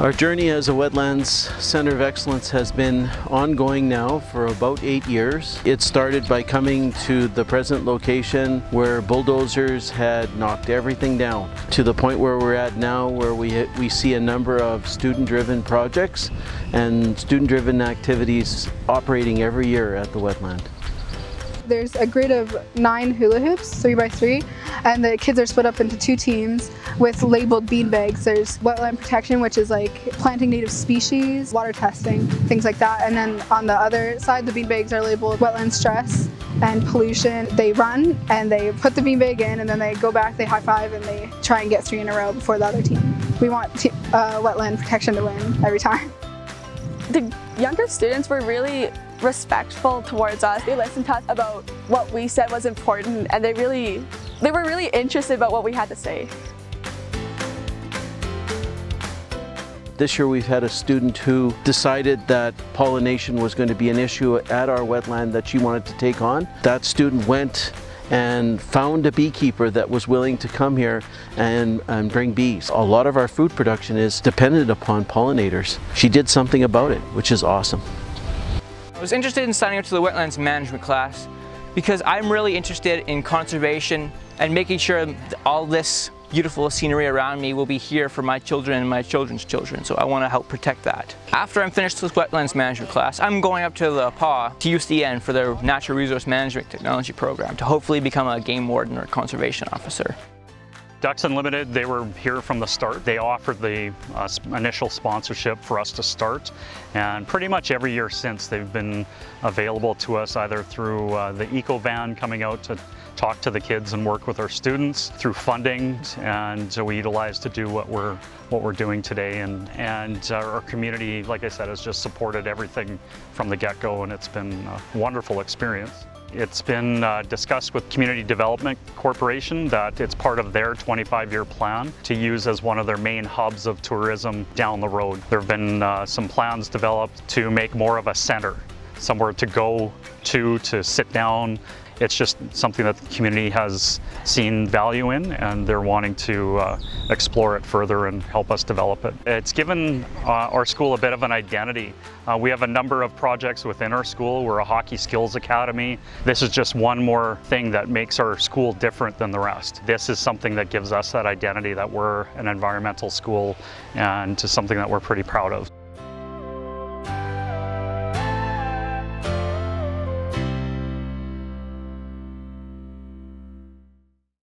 Our journey as a Wetlands Center of Excellence has been ongoing now for about eight years. It started by coming to the present location where bulldozers had knocked everything down to the point where we're at now where we, we see a number of student-driven projects and student-driven activities operating every year at the wetland. There's a grid of nine hula hoops, three by three, and the kids are split up into two teams with labeled bean bags. There's wetland protection, which is like planting native species, water testing, things like that. And then on the other side, the bean bags are labeled wetland stress and pollution. They run and they put the beanbag in and then they go back, they high five and they try and get three in a row before the other team. We want uh, wetland protection to win every time. The younger students were really respectful towards us. They listened to us about what we said was important and they really, they were really interested about what we had to say. This year we've had a student who decided that pollination was going to be an issue at our wetland that she wanted to take on. That student went and found a beekeeper that was willing to come here and, and bring bees. A lot of our food production is dependent upon pollinators. She did something about it, which is awesome. I was interested in signing up to the wetlands management class because I'm really interested in conservation and making sure all this beautiful scenery around me will be here for my children and my children's children, so I want to help protect that. After I'm finished with wetlands management class, I'm going up to the Pas, to UCN for their Natural Resource Management Technology program to hopefully become a game warden or conservation officer. Ducks Unlimited, they were here from the start. They offered the uh, initial sponsorship for us to start. And pretty much every year since, they've been available to us either through uh, the Eco Van coming out to talk to the kids and work with our students, through funding, and so we utilize to do what we're what we're doing today. And, and our community, like I said, has just supported everything from the get-go, and it's been a wonderful experience. It's been uh, discussed with Community Development Corporation that it's part of their 25-year plan to use as one of their main hubs of tourism down the road. There have been uh, some plans developed to make more of a center, somewhere to go to, to sit down it's just something that the community has seen value in and they're wanting to uh, explore it further and help us develop it. It's given uh, our school a bit of an identity. Uh, we have a number of projects within our school. We're a hockey skills academy. This is just one more thing that makes our school different than the rest. This is something that gives us that identity that we're an environmental school and to something that we're pretty proud of.